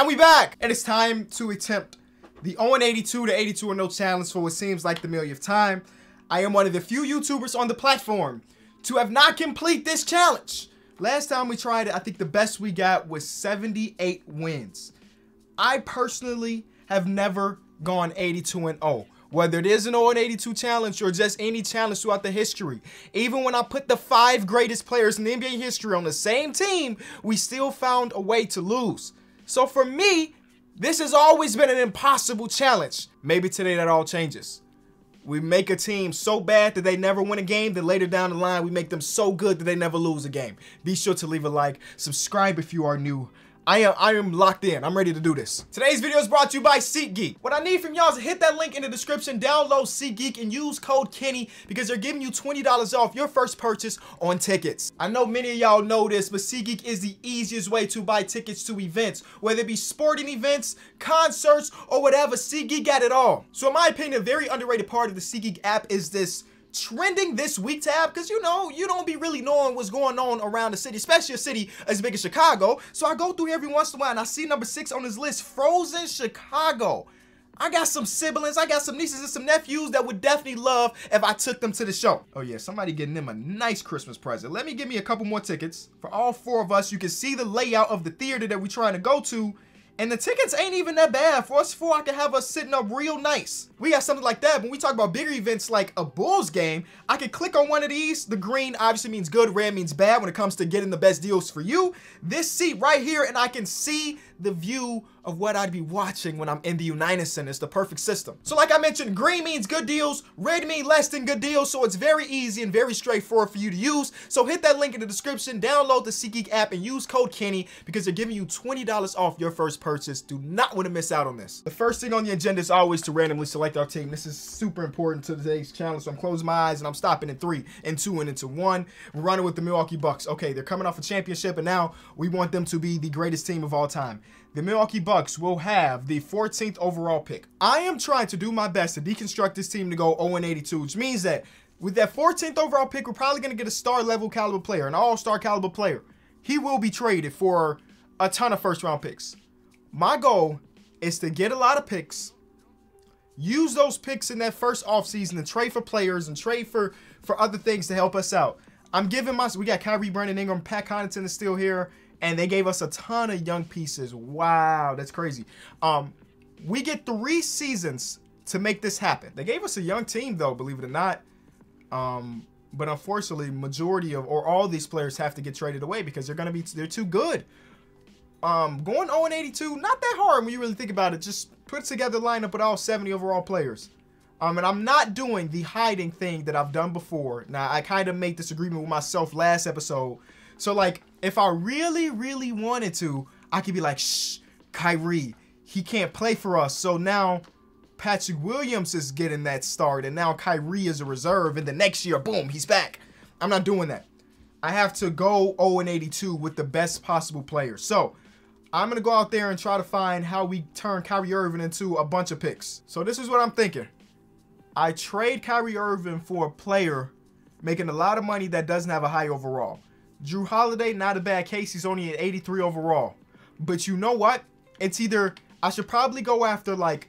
And we back! And it's time to attempt the 0-82 to 82 or no challenge for what seems like the millionth time. I am one of the few YouTubers on the platform to have not complete this challenge. Last time we tried it, I think the best we got was 78 wins. I personally have never gone 82 and 0. Whether it is an 0 and 82 challenge or just any challenge throughout the history. Even when I put the five greatest players in NBA history on the same team, we still found a way to lose. So for me, this has always been an impossible challenge. Maybe today that all changes. We make a team so bad that they never win a game, then later down the line, we make them so good that they never lose a game. Be sure to leave a like, subscribe if you are new. I am I am locked in. I'm ready to do this. Today's video is brought to you by SeatGeek. What I need from y'all is hit that link in the description, download SeatGeek, and use code Kenny because they're giving you $20 off your first purchase on tickets. I know many of y'all know this, but SeatGeek is the easiest way to buy tickets to events, whether it be sporting events, concerts, or whatever. SeatGeek got it all. So in my opinion, a very underrated part of the SeatGeek app is this trending this week tab because you know you don't be really knowing what's going on around the city especially a city as big as chicago so i go through every once in a while and i see number six on this list frozen chicago I got some siblings, I got some nieces and some nephews that would definitely love if I took them to the show. Oh yeah, somebody getting them a nice Christmas present. Let me give me a couple more tickets. For all four of us, you can see the layout of the theater that we're trying to go to and the tickets ain't even that bad. For us four, I can have us sitting up real nice. We got something like that. When we talk about bigger events like a Bulls game, I could click on one of these. The green obviously means good, red means bad when it comes to getting the best deals for you. This seat right here, and I can see the view of what I'd be watching when I'm in the United Center. It's the perfect system. So like I mentioned, green means good deals, red means less than good deals, so it's very easy and very straightforward for you to use. So hit that link in the description, download the SeatGeek app, and use code Kenny because they're giving you $20 off your first purchase. Do not want to miss out on this. The first thing on the agenda is always to randomly select our team. This is super important to today's challenge, so I'm closing my eyes and I'm stopping in three, and two, and into one. We're running with the Milwaukee Bucks. Okay, they're coming off a championship, and now we want them to be the greatest team of all time the Milwaukee Bucks will have the 14th overall pick. I am trying to do my best to deconstruct this team to go 0-82, which means that with that 14th overall pick, we're probably going to get a star level caliber player, an all-star caliber player. He will be traded for a ton of first round picks. My goal is to get a lot of picks, use those picks in that first offseason to trade for players and trade for, for other things to help us out. I'm giving my, we got Kyrie, Brandon Ingram, Pat Connaughton is still here, and they gave us a ton of young pieces. Wow, that's crazy. Um, we get three seasons to make this happen. They gave us a young team though, believe it or not. Um, but unfortunately, majority of or all these players have to get traded away because they're gonna be they're too good. Um, going 0 and 82, not that hard when you really think about it. Just put together a lineup with all 70 overall players. Um, and I'm not doing the hiding thing that I've done before. Now, I kind of made this agreement with myself last episode so like, if I really, really wanted to, I could be like, shh, Kyrie, he can't play for us. So now Patrick Williams is getting that start, and now Kyrie is a reserve, and the next year, boom, he's back. I'm not doing that. I have to go 0 82 with the best possible players. So I'm gonna go out there and try to find how we turn Kyrie Irving into a bunch of picks. So this is what I'm thinking. I trade Kyrie Irving for a player making a lot of money that doesn't have a high overall. Jrue Holiday, not a bad case. He's only at 83 overall. But you know what? It's either I should probably go after like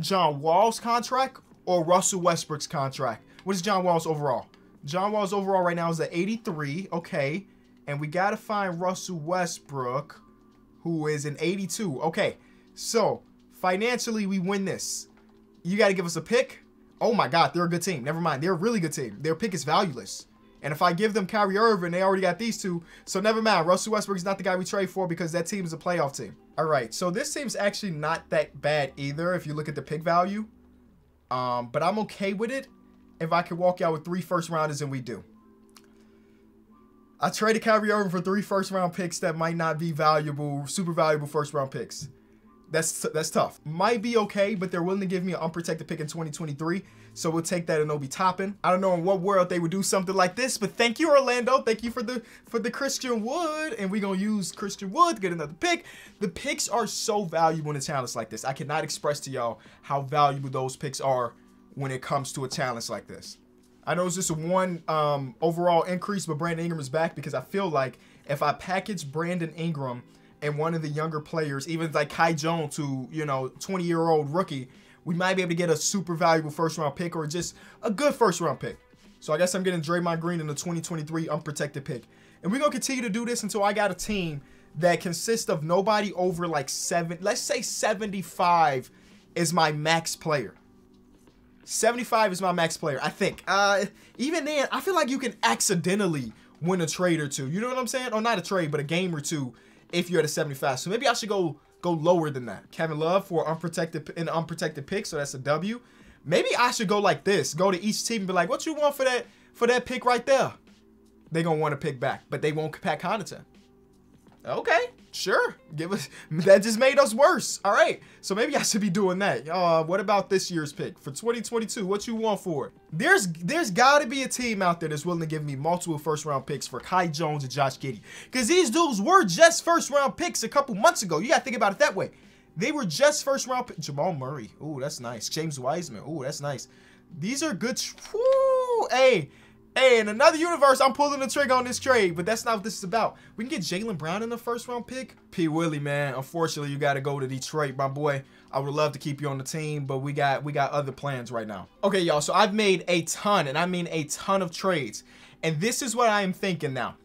John Wall's contract or Russell Westbrook's contract. What is John Wall's overall? John Wall's overall right now is at 83. Okay. And we got to find Russell Westbrook, who is an 82. Okay. So financially, we win this. You got to give us a pick. Oh my God, they're a good team. Never mind. They're a really good team. Their pick is valueless. And if I give them Kyrie Irving, they already got these two. So never mind. Russell Westbrook is not the guy we trade for because that team is a playoff team. All right. So this team's actually not that bad either if you look at the pick value. Um, but I'm okay with it if I can walk out with three first rounders and we do. I traded Kyrie Irving for three first round picks that might not be valuable, super valuable first round picks. That's that's tough. Might be okay, but they're willing to give me an unprotected pick in 2023. So we'll take that and Obi Toppin. I don't know in what world they would do something like this, but thank you, Orlando. Thank you for the for the Christian Wood. And we're gonna use Christian Wood to get another pick. The picks are so valuable in a challenge like this. I cannot express to y'all how valuable those picks are when it comes to a challenge like this. I know it's just a one um, overall increase, but Brandon Ingram is back because I feel like if I package Brandon Ingram and one of the younger players, even like Kai Jones, who you know, 20 year old rookie, we might be able to get a super valuable first round pick or just a good first round pick. So I guess I'm getting Draymond Green in the 2023 unprotected pick. And we're gonna continue to do this until I got a team that consists of nobody over like seven, let's say 75 is my max player. 75 is my max player, I think. Uh, even then, I feel like you can accidentally win a trade or two. You know what I'm saying? Or not a trade, but a game or two if you're at a 75. So maybe I should go go lower than that. Kevin Love for unprotected an unprotected pick, so that's a W. Maybe I should go like this. Go to each team and be like, what you want for that for that pick right there? They're gonna want to pick back, but they won't pack Connaughton. Okay, sure. Give us that just made us worse. All right. So maybe I should be doing that. Uh, what about this year's pick for 2022? What you want for it? There's there's got to be a team out there that's willing to give me multiple first round picks for Kai Jones and Josh Giddey. Because these dudes were just first round picks a couple months ago. You got to think about it that way. They were just first round pick. Jamal Murray. Ooh, that's nice. James Wiseman. Ooh, that's nice. These are good. Woo, hey, Hey, in another universe, I'm pulling the trigger on this trade, but that's not what this is about. We can get Jaylen Brown in the first round pick. P. Willie, man, unfortunately, you got to go to Detroit, my boy. I would love to keep you on the team, but we got we got other plans right now. Okay, y'all, so I've made a ton, and I mean a ton of trades. And this is what I am thinking now.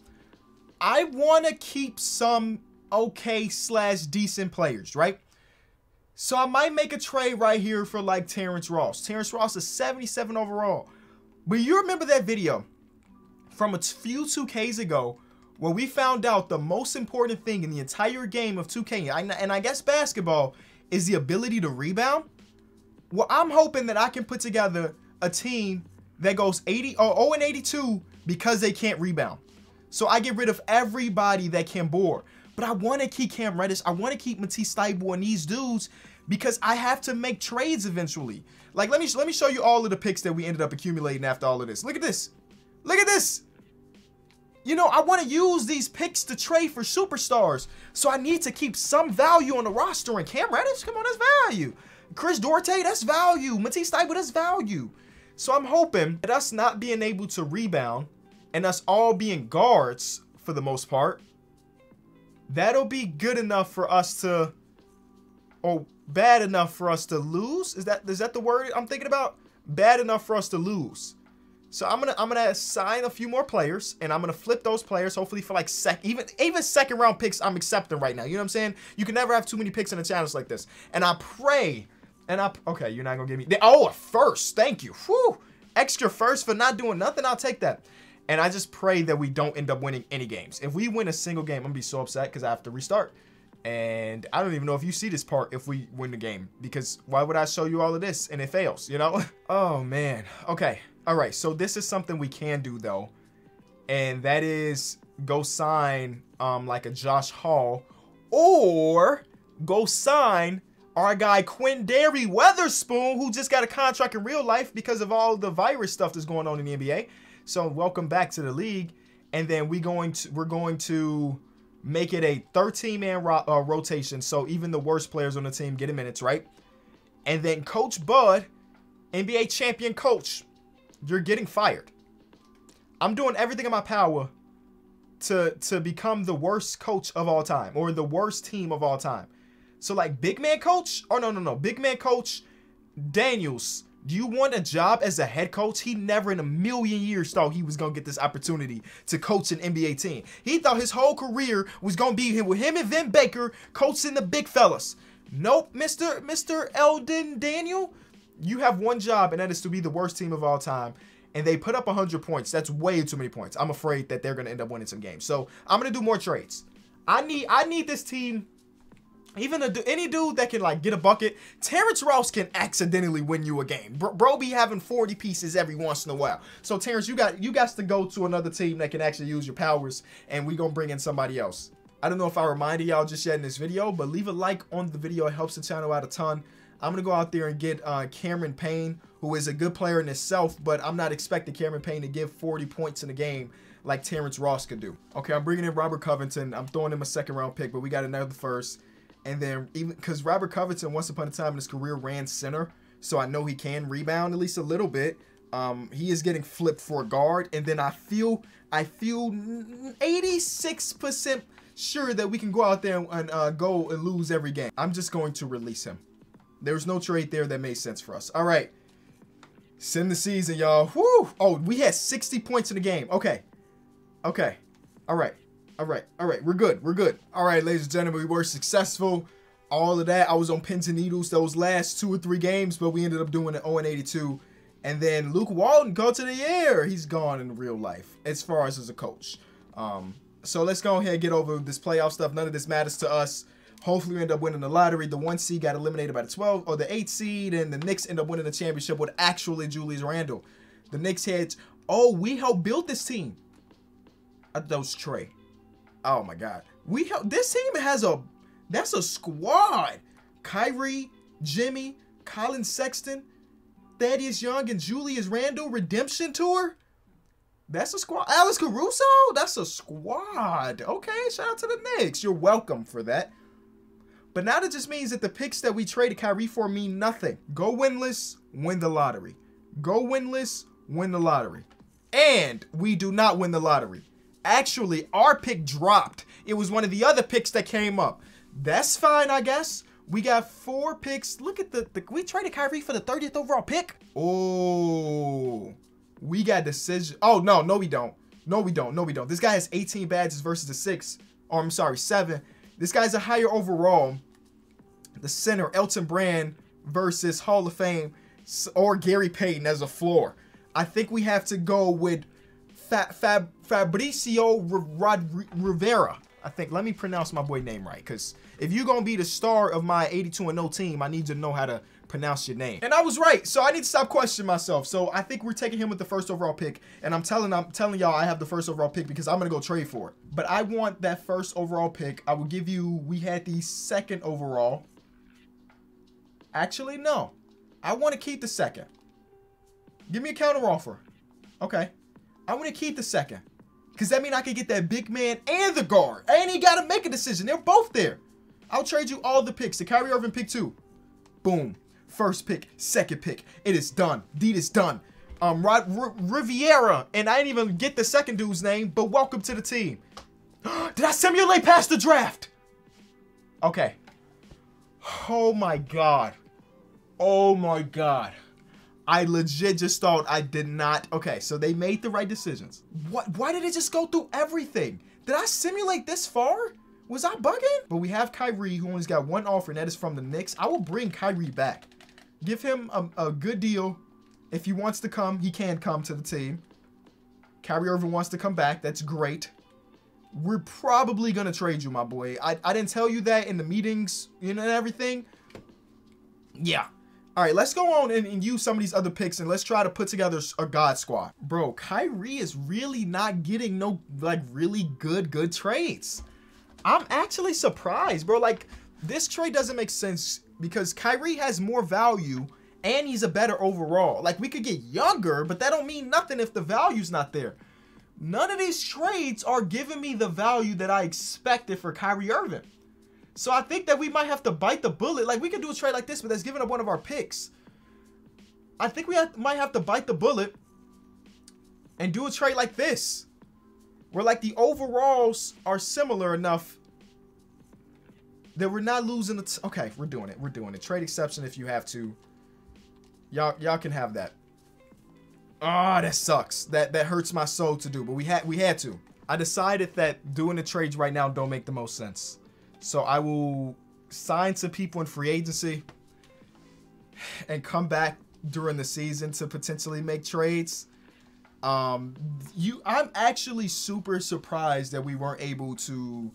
I want to keep some okay slash decent players, right? So I might make a trade right here for like Terrence Ross. Terrence Ross is 77 overall. But you remember that video from a few 2Ks ago where we found out the most important thing in the entire game of 2K, and I guess basketball, is the ability to rebound? Well, I'm hoping that I can put together a team that goes 80 or 0 and 82 because they can't rebound. So I get rid of everybody that can board. But I want to keep Cam Reddish. I want to keep Matisse Thybulle and these dudes because I have to make trades eventually. Like, let me let me show you all of the picks that we ended up accumulating after all of this. Look at this. Look at this. You know, I want to use these picks to trade for superstars. So I need to keep some value on the roster. And Cam Reddish, come on, that's value. Chris Duarte, that's value. Matisse Thybulle, that's value. So I'm hoping that us not being able to rebound and us all being guards for the most part, that'll be good enough for us to, or bad enough for us to lose. Is that is that the word I'm thinking about? Bad enough for us to lose. So I'm gonna I'm gonna assign a few more players, and I'm gonna flip those players. Hopefully for like sec even even second round picks. I'm accepting right now. You know what I'm saying? You can never have too many picks in a challenge like this. And I pray, and I okay, you're not gonna give me the oh a first. Thank you. Whew. Extra first for not doing nothing. I'll take that. And I just pray that we don't end up winning any games. If we win a single game, I'm gonna be so upset because I have to restart. And I don't even know if you see this part if we win the game. Because why would I show you all of this and it fails, you know? oh, man. Okay. All right. So this is something we can do, though. And that is go sign um, like a Josh Hall or go sign our guy Quinndary Weatherspoon, who just got a contract in real life because of all the virus stuff that's going on in the NBA. So welcome back to the league. And then we going to we're going to make it a 13 man ro uh, rotation. So even the worst players on the team get a minutes, right? And then Coach Bud, NBA champion coach, you're getting fired. I'm doing everything in my power to to become the worst coach of all time or the worst team of all time. So like big man coach? Oh no no no, big man coach Daniels do you want a job as a head coach? He never in a million years thought he was going to get this opportunity to coach an NBA team. He thought his whole career was going to be with him and Vin Baker coaching the big fellas. Nope, Mr. Mr. Elden Daniel, you have one job, and that is to be the worst team of all time. And they put up 100 points. That's way too many points. I'm afraid that they're going to end up winning some games. So I'm going to do more trades. I need I need this team even a, any dude that can like get a bucket, Terrence Ross can accidentally win you a game. Bro, bro, be having 40 pieces every once in a while. So Terrence, you got you got to go to another team that can actually use your powers, and we gonna bring in somebody else. I don't know if I reminded y'all just yet in this video, but leave a like on the video. It helps the channel out a ton. I'm gonna go out there and get uh, Cameron Payne, who is a good player in itself, but I'm not expecting Cameron Payne to give 40 points in a game like Terrence Ross could do. Okay, I'm bringing in Robert Covington. I'm throwing him a second round pick, but we got another first. And then even because Robert Covington once upon a time in his career ran center, so I know he can rebound at least a little bit. Um, he is getting flipped for a guard, and then I feel I feel 86% sure that we can go out there and, uh, go and lose every game. I'm just going to release him. There's no trade there that made sense for us. All right. Send the season, y'all. Oh, we had 60 points in the game. Okay. Okay. All right. All right. All right. We're good. We're good. All right, ladies and gentlemen, we were successful. All of that. I was on pins and needles those last two or three games, but we ended up doing an 0 82. And then Luke Walton, go to the air. He's gone in real life as far as as a coach. Um, so let's go ahead and get over this playoff stuff. None of this matters to us. Hopefully, we end up winning the lottery. The one seed got eliminated by the 12 or the 8 seed, and the Knicks end up winning the championship with actually Julius Randle. The Knicks had, oh, we helped build this team. I thought was Trey. Oh my God. We helped, this team has a, that's a squad. Kyrie, Jimmy, Collin Sexton, Thaddeus Young, and Julius Randle redemption tour. That's a squad. Alex Caruso? That's a squad. Okay, shout out to the Knicks. You're welcome for that. But now that just means that the picks that we traded Kyrie for mean nothing. Go winless, win the lottery. Go winless, win the lottery. And we do not win the lottery. Actually, our pick dropped. It was one of the other picks that came up. That's fine, I guess. We got four picks. Look at the, the we traded Kyrie for the 30th overall pick. Oh, we got decision. Oh, no, no, we don't. No, we don't. No, we don't. This guy has 18 badges versus the six. Or I'm sorry, seven. This guy's a higher overall. The center, Elton Brand versus Hall of Fame or Gary Payton as a floor. I think we have to go with Fa Fab Fabricio Rod Rivera. I think. Let me pronounce my boy name right, because if you're gonna be the star of my 82 and 0 team, I need to know how to pronounce your name. And I was right, so I need to stop questioning myself. So I think we're taking him with the first overall pick, and I'm telling I'm telling y'all I have the first overall pick because I'm gonna go trade for it. But I want that first overall pick. I will give you. We had the second overall. Actually, no. I want to keep the second. Give me a counter offer. Okay. I want to keep the second. Because that means I could get that big man and the guard. I ain't got to make a decision. They're both there. I'll trade you all the picks. The Kyrie Irving pick two. Boom. First pick, second pick. It is done. Deed is done. Um, Rod R Riviera, and I didn't even get the second dude's name, but welcome to the team. Did I simulate past the draft? Okay. Oh my god. Oh my god. I legit just thought I did not. Okay, so they made the right decisions. What? Why did it just go through everything? Did I simulate this far? Was I bugging? But we have Kyrie, who only's got one offer, and that is from the Knicks. I will bring Kyrie back. Give him a, a good deal. If he wants to come, he can come to the team. Kyrie Irving wants to come back. That's great. We're probably going to trade you, my boy. I, I didn't tell you that in the meetings you know, and everything. Yeah, all right, let's go on and, and, use some of these other picks and let's try to put together a God squad. Bro, Kyrie is really not getting no, like, really good, good trades. I'm actually surprised, bro. Like, this trade doesn't make sense because Kyrie has more value and he's a better overall. Like, we could get younger, but that don't mean nothing if the value's not there. None of these trades are giving me the value that I expected for Kyrie Irving. So I think that we might have to bite the bullet. Like, we could do a trade like this, but that's giving up one of our picks. I think we have, might have to bite the bullet and do a trade like this. Where, like, the overalls are similar enough that we're not losing the... okay, we're doing it. We're doing it. Trade exception if you have to. Y'all y'all can have that. Ah, oh, that sucks. That that hurts my soul to do, but we had we had to. I decided that doing the trades right now don't make the most sense. So I will sign some people in free agency and come back during the season to potentially make trades. Um, you, I'm actually super surprised that we weren't able to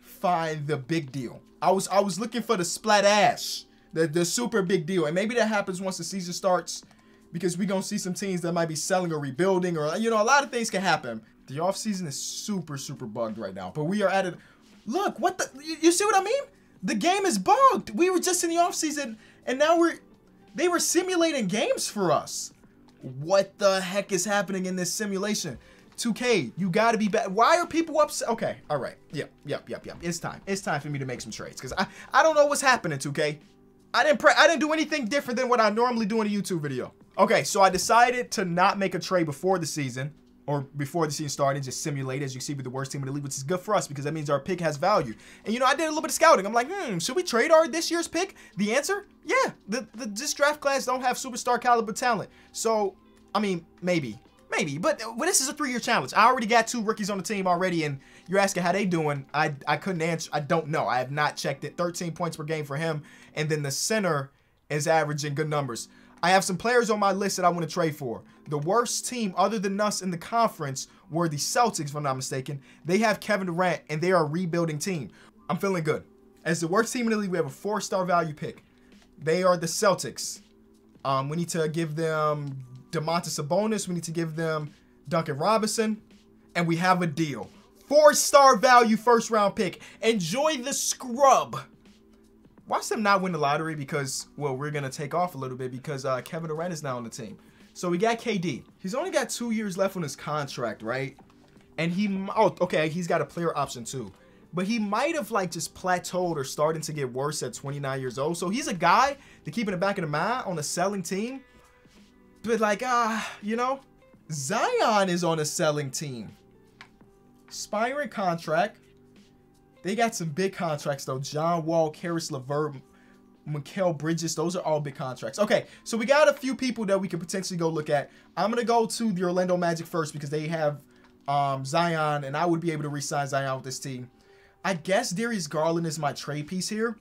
find the big deal. I was, I was looking for the splat ash, the the super big deal, and maybe that happens once the season starts, because we gonna see some teams that might be selling or rebuilding, or you know, a lot of things can happen. The offseason is super super bugged right now, but we are at it. Look, what the? You see what I mean? The game is bugged. We were just in the offseason, and now we're. They were simulating games for us. What the heck is happening in this simulation? 2K, you gotta be back. Why are people upset? Okay, all right. Yep, yep, yep, yep. It's time. It's time for me to make some trades because I, I don't know what's happening, 2K. I didn't pre I didn't do anything different than what I normally do in a YouTube video. Okay, so I decided to not make a trade before the season or before the season started, just simulate as you see with the worst team in the league, which is good for us because that means our pick has value. And you know, I did a little bit of scouting. I'm like, hmm, should we trade our this year's pick? The answer, yeah. The the this draft class don't have superstar caliber talent. So, I mean, maybe, maybe. But well, this is a three year challenge. I already got two rookies on the team already, and you're asking how they doing. I I couldn't answer. I don't know. I have not checked it. 13 points per game for him, and then the center is averaging good numbers. I have some players on my list that I want to trade for. The worst team other than us in the conference were the Celtics, if I'm not mistaken. They have Kevin Durant, and they are a rebuilding team. I'm feeling good. As the worst team in the league, we have a four-star value pick. They are the Celtics. Um, we need to give them Domantas Sabonis. We need to give them Duncan Robinson. And we have a deal. Four-star value first-round pick. Enjoy the scrub watch them not win the lottery because, well, we're going to take off a little bit because uh, Kevin Durant is now on the team. So we got KD. He's only got two years left on his contract, right? And he, oh, okay, he's got a player option too. But he might have like just plateaued or starting to get worse at 29 years old. So he's a guy to keep in the back of the mind on a selling team. But like, ah, uh, you know, Zion is on a selling team. Expiring contract. They got some big contracts though. John Wall, Caris LeVert, Mikal Bridges. Those are all big contracts. Okay, so we got a few people that we could potentially go look at. I'm gonna go to the Orlando Magic first because they have um, Zion, and I would be able to re-sign Zion with this team. I guess Darius Garland is my trade piece here.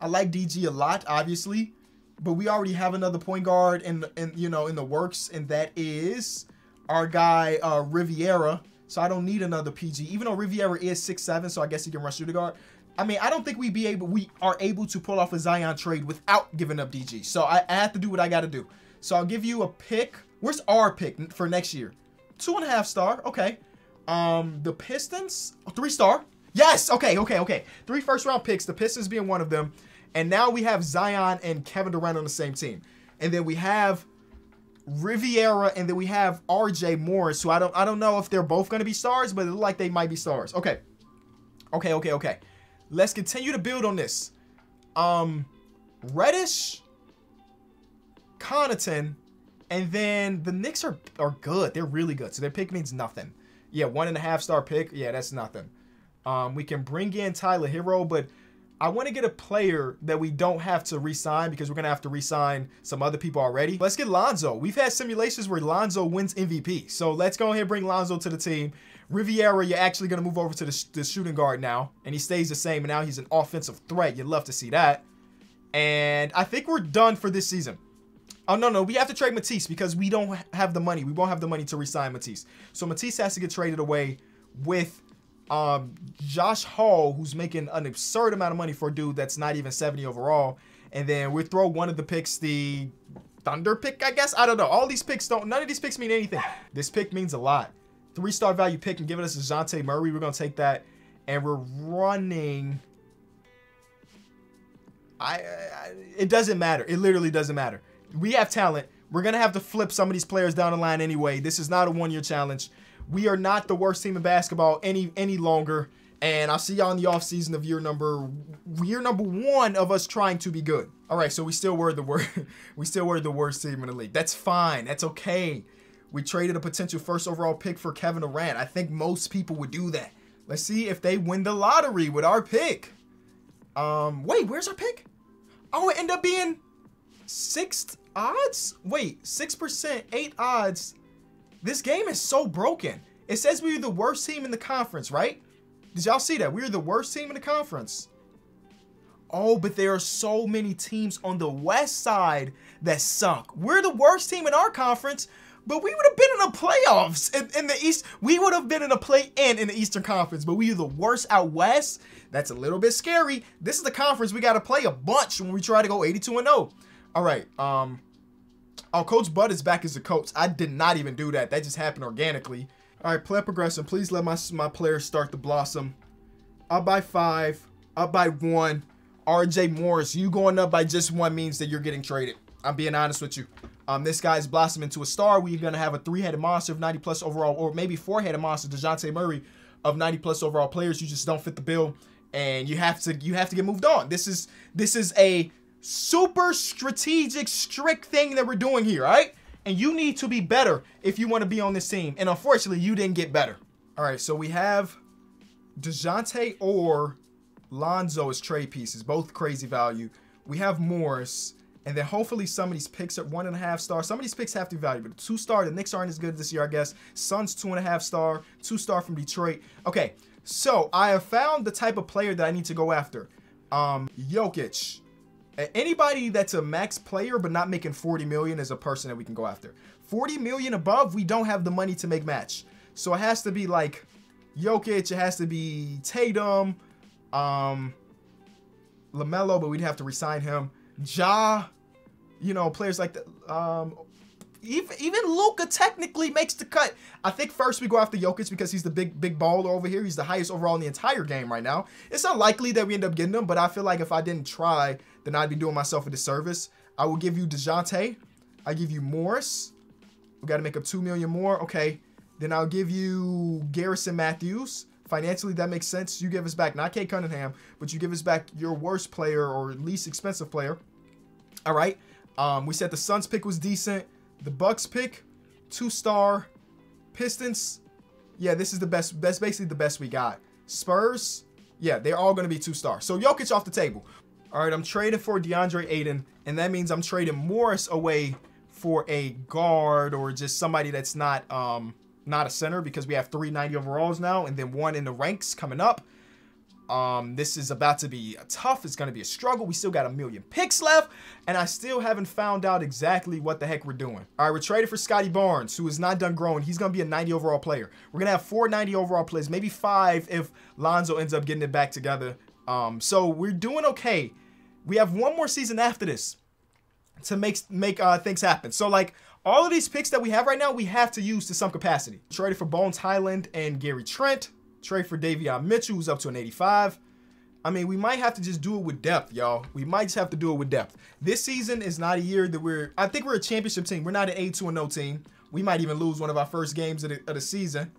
I like DG a lot, obviously, but we already have another point guard in, in you know in the works, and that is our guy uh, Riviera. So I don't need another PG. Even though Riviera is six seven, so I guess he can rush the guard. I mean, I don't think we be able we are able to pull off a Zion trade without giving up DG. So I, I have to do what I got to do. So I'll give you a pick. Where's our pick for next year? Two and a half star. Okay. Um, the Pistons, three star. Yes. Okay. Okay. Okay. Three first round picks. The Pistons being one of them, and now we have Zion and Kevin Durant on the same team, and then we have Riviera, and then we have RJ Morris, who I don't I don't know if they're both gonna be stars, but it look like they might be stars. Okay. Okay, okay, okay. Let's continue to build on this. Um Reddish, Connaughton, and then the Knicks are are good. They're really good. So their pick means nothing. Yeah, one and a half star pick. Yeah, that's nothing. Um, we can bring in Tyler Herro, but I want to get a player that we don't have to re-sign because we're going to have to re-sign some other people already. Let's get Lonzo. We've had simulations where Lonzo wins MVP. So let's go ahead and bring Lonzo to the team. Riviera, you're actually going to move over to the, the shooting guard now. And he stays the same. And now he's an offensive threat. You'd love to see that. And I think we're done for this season. Oh, no, no. We have to trade Matisse because we don't have the money. We won't have the money to resign Matisse. So Matisse has to get traded away with um, Josh Hall, who's making an absurd amount of money for a dude that's not even 70 overall. And then we throw one of the picks, the Thunder pick, I guess. I don't know. All these picks don't, none of these picks mean anything. This pick means a lot. Three star value pick and giving us Dejounte Murray. We're going to take that. And we're running. I, I, it doesn't matter. It literally doesn't matter. We have talent. We're going to have to flip some of these players down the line anyway. This is not a one year challenge. We are not the worst team in basketball any any longer. And I'll see y'all in the offseason of year number year number one of us trying to be good. All right, so we still were the worst we still were the worst team in the league. That's fine. That's okay. We traded a potential first overall pick for Kevin Durant. I think most people would do that. Let's see if they win the lottery with our pick. Um, wait, where's our pick? Oh, it ended up being sixth odds? Wait, 6%, 8 odds this game is so broken. It says we are the worst team in the conference, right? Did y'all see that? We are the worst team in the conference. Oh, but there are so many teams on the west side that suck. We're the worst team in our conference, but we would have been in the playoffs in, in the East. We would have been in a play-in in the Eastern Conference, but we are the worst out west. That's a little bit scary. This is the conference we got to play a bunch when we try to go 82 and 0. All right. Um, Oh, Coach Bud is back as a coach. I did not even do that. That just happened organically. All right, player progression. Please let my, my players start to blossom. Up by five. Up by one. RJ Morris, you going up by just one means that you're getting traded. I'm being honest with you. Um, this guy's blossoming to a star. We're going to have a three-headed monster of 90 plus overall, or maybe four-headed monster, Dejounte Murray, of 90 plus overall players. You just don't fit the bill, and you have to you have to get moved on. This is this is a super strategic, strict thing that we're doing here, right? and you need to be better if you want to be on this team. And unfortunately, you didn't get better. All right, so we have Dejounte or Lonzo as trade pieces, both crazy value. We have Morris, and then hopefully some of these picks are one and a half star. Some of these picks have to be valuable. Two star, the Knicks aren't as good this year, I guess. Suns two and a half star, two star from Detroit. Okay, so I have found the type of player that I need to go after. Um, Jokic. Anybody that's a max player but not making 40 million is a person that we can go after. 40 million above, we don't have the money to make match. So it has to be like Jokic, it has to be Tatum, um, LaMelo, but we'd have to resign him. Ja, you know, players like that. Um, even even Luka technically makes the cut. I think first we go after Jokic because he's the big big baller over here. He's the highest overall in the entire game right now. It's unlikely that we end up getting him, but I feel like if I didn't try, then I'd be doing myself a disservice. I will give you Dejounte. I give you Morris. We got to make up two million more. Okay, then I'll give you Garrison Mathews. Financially, that makes sense. You give us back not Cade Cunningham, but you give us back your worst player or least expensive player. All right. Um, we said the Suns pick was decent. The Bucks pick, two star. Pistons, yeah, this is the best. That's basically the best we got. Spurs, yeah, they're all going to be two star. So Jokic off the table. All right, I'm trading for DeAndre Ayton, and that means I'm trading Morris away for a guard or just somebody that's not um not a center because we have 390 overalls now and then one in the ranks coming up. Um, this is about to be tough. It's going to be a struggle. We still got a million picks left, and I still haven't found out exactly what the heck we're doing. All right, we're traded for Scottie Barnes, who is not done growing. He's going to be a 90 overall player. We're going to have four 90 overall players, maybe five if Lonzo ends up getting it back together. Um, so we're doing okay. We have one more season after this to make make uh, things happen. So like all of these picks that we have right now, we have to use to some capacity. Traded for Bones Hyland and Gary Trent. Trade for Davion Mitchell, who's up to an 85. I mean, we might have to just do it with depth, y'all. We might just have to do it with depth. This season is not a year that we're. I think we're a championship team. We're not an 8 2 0 team. We might even lose one of our first games of the, of the season.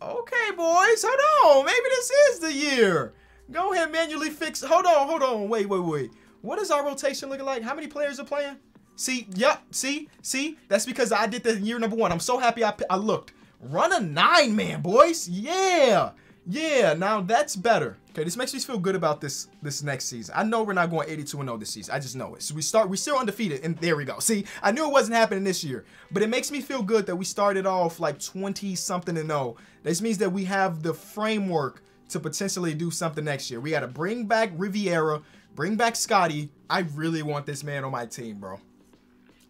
Okay, boys, hold on. Maybe this is the year. Go ahead, manually fix. Hold on, hold on. Wait, wait, wait. What is our rotation looking like? How many players are playing? See, yep, see, see? That's because I did the year number one. I'm so happy I, I looked. Run a nine man, boys. Yeah. Yeah, now that's better. Okay, this makes me feel good about this this next season. I know we're not going 82 0 this season. I just know it. So we start, we're still undefeated, and there we go. See, I knew it wasn't happening this year, but it makes me feel good that we started off like 20 something and 0. This means that we have the framework to potentially do something next year. We got to bring back Riviera, bring back Scottie. I really want this man on my team, bro.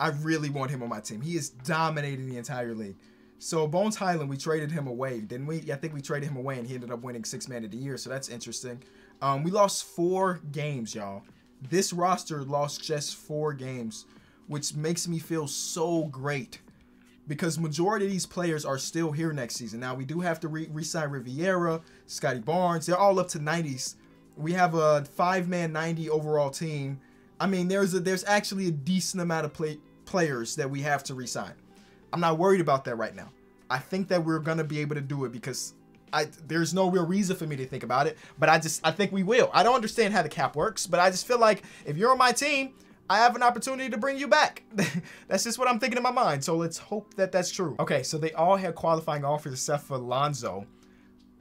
I really want him on my team. He is dominating the entire league. So Bones Hyland, we traded him away, didn't we? I think we traded him away, and he ended up winning six man of the year. So that's interesting. Um, we lost four games, y'all. This roster lost just four games, which makes me feel so great because majority of these players are still here next season. Now we do have to re- sign Riviera, Scottie Barnes. They're all up to 90s. We have a five-man 90 overall team. I mean, there's a there's actually a decent amount of play, players that we have to resign. I'm not worried about that right now. I think that we're gonna be able to do it because I there's no real reason for me to think about it, but I just I think we will. I don't understand how the cap works, but I just feel like if you're on my team, I have an opportunity to bring you back. that's just what I'm thinking in my mind. So let's hope that that's true. Okay, so they all had qualifying offers except for Lonzo,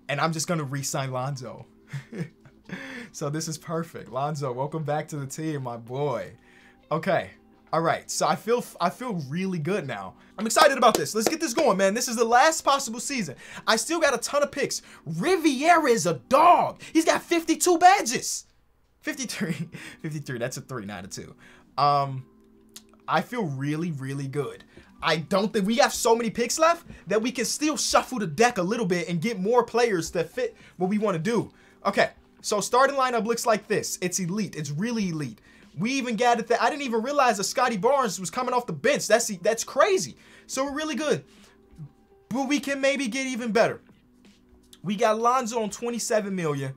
and I'm just gonna re-sign Lonzo. so this is perfect. Lonzo, welcome back to the team, my boy. Okay, all right, so I feel I feel really good now. I'm excited about this. Let's get this going, man. This is the last possible season. I still got a ton of picks. Riviera is a dog. He's got 52 badges. 53, 53. That's a three, not a two. Um, I feel really, really good. I don't think we have so many picks left that we can still shuffle the deck a little bit and get more players that fit what we want to do. Okay, so starting lineup looks like this. It's elite. It's really elite. We even got that I didn't even realize that Scottie Barnes was coming off the bench. That's that's crazy. So we're really good. But we can maybe get even better. We got Lonzo on 27 million.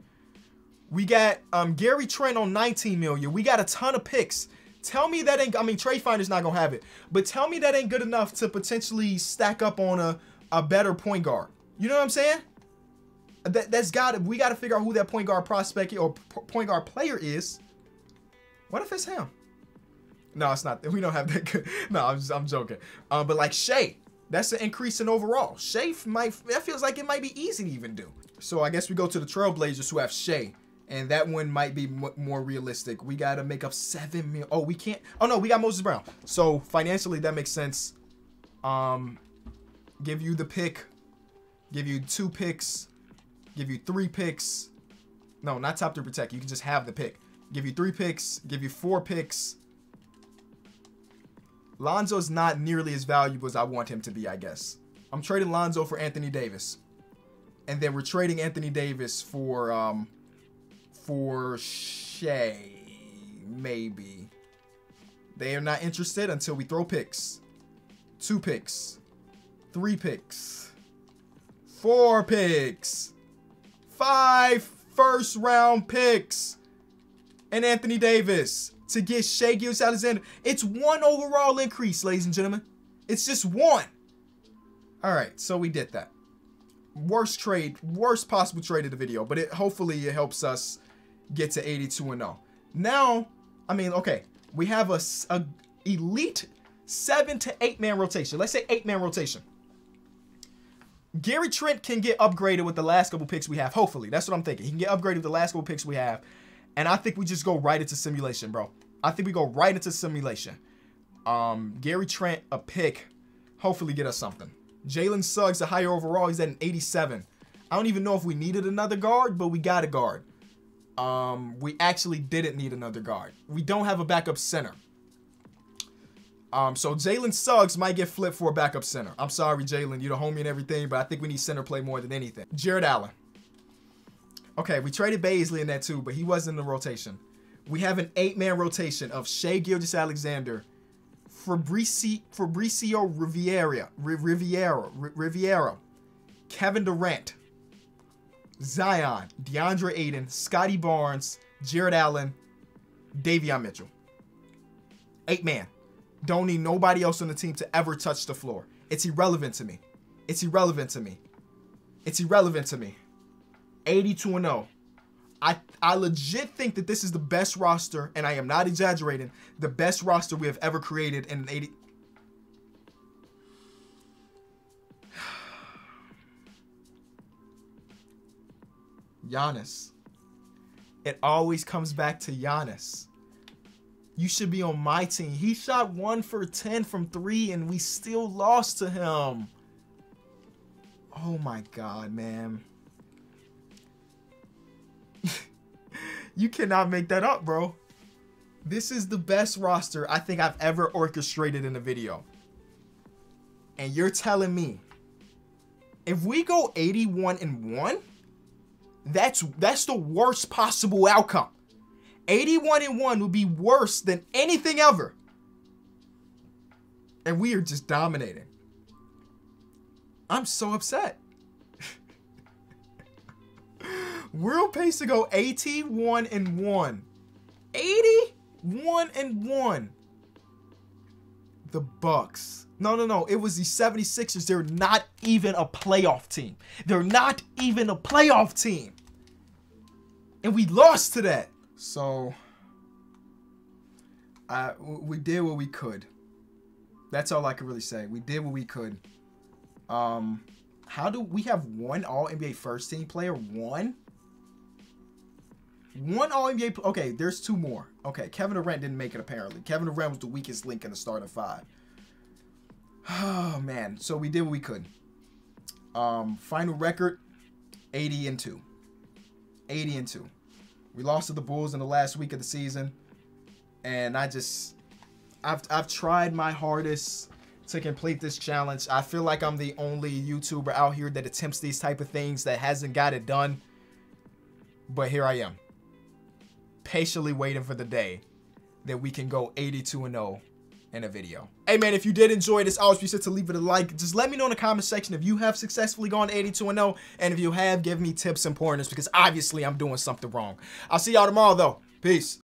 We got um, Gary Trent on 19 million. We got a ton of picks. Tell me that ain't, I mean, Trade Finder's not going to have it, but tell me that ain't good enough to potentially stack up on a, a better point guard. You know what I'm saying? That, that's got to, we got to figure out who that point guard prospect or point guard player is. What if it's him? No, it's not. We don't have that good. No, I'm, just, I'm joking. Um, but like Shai, that's an increase in overall. Shai might, that feels like it might be easy to even do. So I guess we go to the Trailblazers who have Shai. And that one might be more realistic. We got to make up seven mil. Oh, we can't. Oh, no, we got Moses Brown. So financially, that makes sense. Um, Give you the pick. Give you two picks. Give you three picks. No, not top to protect. You can just have the pick. Give you three picks. Give you four picks. Lonzo's not nearly as valuable as I want him to be, I guess. I'm trading Lonzo for Anthony Davis. And then we're trading Anthony Davis for um for Shai. Maybe. They are not interested until we throw picks. Two picks. Three picks. Four picks. Five first round picks. And Anthony Davis to get Shai Gilgeous-Alexander. It's one overall increase, ladies and gentlemen. It's just one. All right, so we did that. Worst trade, worst possible trade of the video, but it hopefully it helps us get to 82 and 0. Now, I mean, okay, we have a, a elite seven to eight man rotation. Let's say eight man rotation. Gary Trent can get upgraded with the last couple picks we have. Hopefully, that's what I'm thinking. He can get upgraded with the last couple picks we have, and I think we just go right into simulation, bro. I think we go right into simulation. Um, Gary Trent, a pick, hopefully get us something. Jalen Suggs, a higher overall. He's at an 87. I don't even know if we needed another guard, but we got a guard. Um, we actually didn't need another guard. We don't have a backup center. Um, so Jalen Suggs might get flipped for a backup center. I'm sorry, Jalen, you're the homie and everything, but I think we need center play more than anything. Jarrett Allen. Okay, we traded Bazley in that too, but he wasn't in the rotation. We have an eight-man rotation of Shai Gilgeous-Alexander, Fabricio, Fabricio Riviera, Riviera, Riviera, Kevin Durant, Zion, DeAndre Ayton, Scottie Barnes, Jarrett Allen, Davion Mitchell. Eight man. Don't need nobody else on the team to ever touch the floor. It's irrelevant to me. It's irrelevant to me. It's irrelevant to me. 82 and 0. I I legit think that this is the best roster, and I am not exaggerating, the best roster we have ever created in an 80. Giannis. It always comes back to Giannis. You should be on my team. He shot one for 10 from three, and we still lost to him. Oh my God, man. you cannot make that up, bro. This is the best roster I think I've ever orchestrated in a video. And you're telling me if we go 81 and 1, that's that's the worst possible outcome. 81 and 1 would be worse than anything ever. And we are just dominating. I'm so upset. We're on pace to go 81 and 1. 81 and 1. The Bucks. No, no, no. It was the 76ers. They're not even a playoff team. They're not even a playoff team. And we lost to that. So, uh, we did what we could. That's all I can really say. We did what we could. Um, how do we have one All NBA first team player? One. One All NBA. Okay, there's two more. Okay, Kevin Durant didn't make it apparently. Kevin Durant was the weakest link in the starting five. Oh man, so we did what we could. Um, final record, 80 and two. 80 and two. We lost to the Bulls in the last week of the season, and I just, I've I've tried my hardest to complete this challenge. I feel like I'm the only YouTuber out here that attempts these type of things that hasn't got it done. But here I am, patiently waiting for the day that we can go 82 and 0 in a video. Hey man, if you did enjoy this, always be sure to leave it a like. Just let me know in the comment section if you have successfully gone 82 and 0, and if you have, give me tips and pointers because obviously I'm doing something wrong. I'll see y'all tomorrow though. Peace.